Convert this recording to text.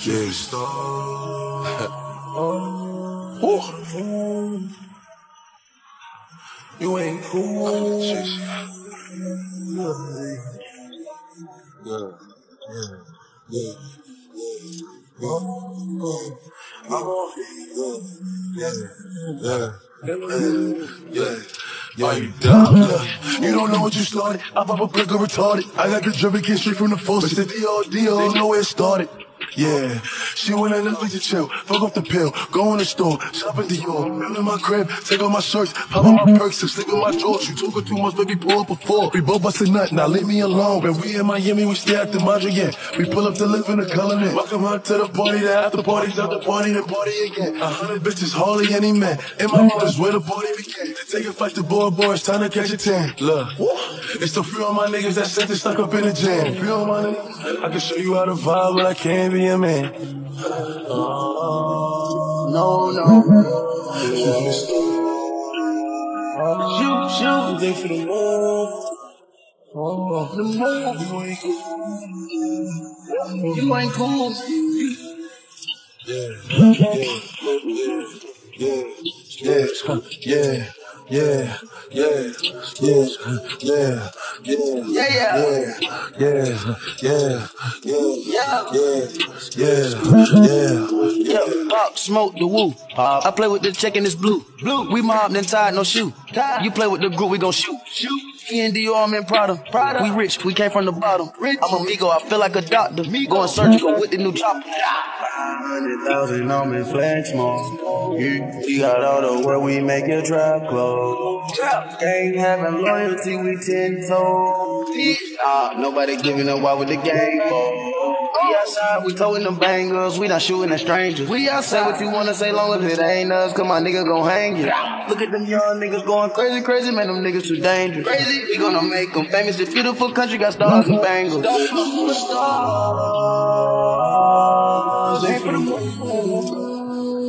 Yeah, star. oh. You ain't cool. Yeah. Yeah. Yeah. Yeah. Yeah. Yeah. Are you dumb? You don't know what you started. I pop a brick or retarded. I got the drip again straight from the faucet. It's the D.O.D. I know where it started. Yeah, she went in the to chill, fuck off the pill, go in the store, shop at Dior, run in my crib, take off my shirts, pop on my perks, stick in my drawers. You talking too much, baby, pull up a four. We both bust a nut, now leave me alone. When we in Miami, we stay at the Madrid, yeah. We pull up to live in the colony. Welcome her to the party, the after parties, after party, the party again. A hundred bitches, hardly any man. In my mother's where the party began. Take a flight to board, boy, it's time to catch a tan. Look, it's the free on my niggas that sent it stuck up in the jam. Free on my niggas, I can show you how to vibe, but I can't be a man. No, no. Shoot, shoot. They for the moon. Oh, the moon. You ain't cool. You ain't cool. Yeah, yeah, yeah, yeah, yeah, yeah, yeah, yeah, yeah, Yeah, yeah. yeah, yeah, yeah, yeah, Yeah. yeah, yeah, yeah, Yeah, Pop Smoke the woo. I play with the check and it's blue. Blue. We mobbed and tied, no shoe. You play with the group, we gon' shoot. Shoot. E and Dior, I'm in Prada. Prada. We rich, we came from the bottom. Rich. I'm a Migo, I feel like a doctor. Going surgical with the new chopper. Hundred thousand on me flex more. We got all the work, we make your trap close. Ain't having loyalty, we ten toes. Nah, uh, nobody giving up why with the game for. We outside, we towing them bangers, we not shooting at strangers. We outside, what you wanna say long as it ain't us, cause my nigga gon' hang you. Look at them young niggas going crazy, crazy, man, them niggas too dangerous. Crazy, we gonna make them famous. This beautiful country got stars and bangles. Stars, they for